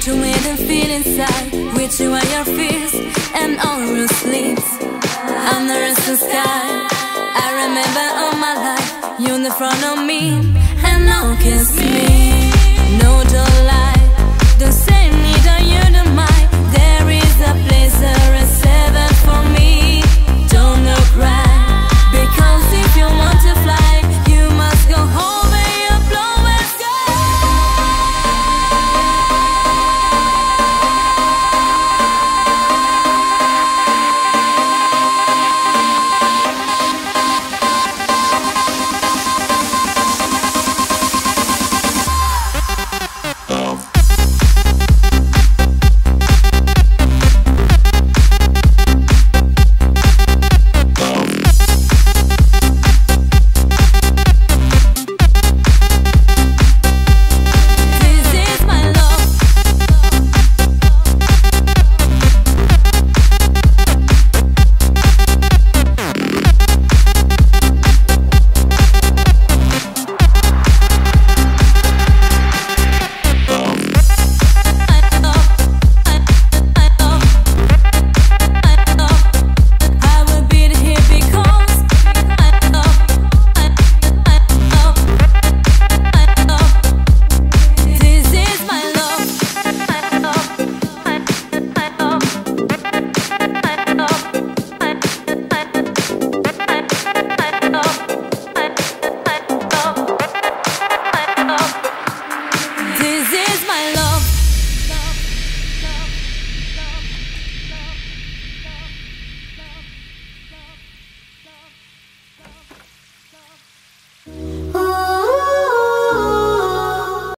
To you with and feel inside With you are your fears And all your sleeps Under the sky. I remember all my life You in the front of me And no can see